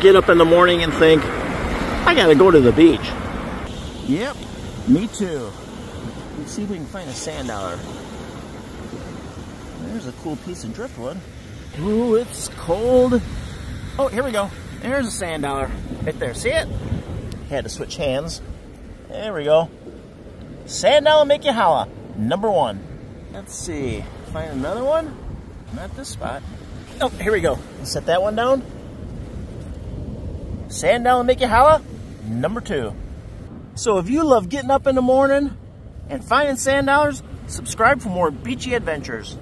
Get up in the morning and think, I gotta go to the beach. Yep, me too. Let's see if we can find a sand dollar. There's a cool piece of driftwood. Ooh, it's cold. Oh, here we go. There's a sand dollar right there. See it? Had to switch hands. There we go. Sand dollar make you holla. Number one. Let's see. Find another one. Not this spot. Oh, here we go. Set that one down. Sand and you holla. Number two. So if you love getting up in the morning and finding sand dollars, subscribe for more beachy adventures.